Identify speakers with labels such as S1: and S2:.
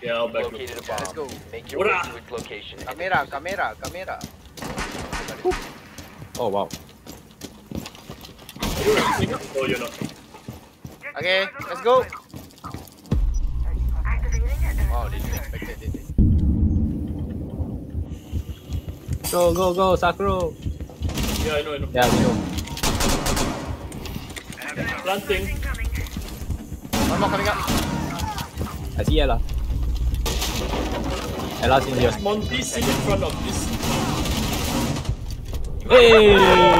S1: Yeah, I'll back up.
S2: Located a
S3: Let's go.
S2: Make your way
S1: Ura.
S2: to its location.
S3: Kamera, kamera, kamera.
S4: Oh wow.
S1: You're resting up? Oh, you're not.
S3: Okay, let's go. Wow, didn't expect it, did they?
S4: Go go go Sakura.
S1: Yeah, I know, I know.
S4: Yeah, we know.
S1: Planting.
S3: One more coming up.
S4: I see Ela. Ela's in here.
S1: Monty, sit in front of this.
S4: Hey!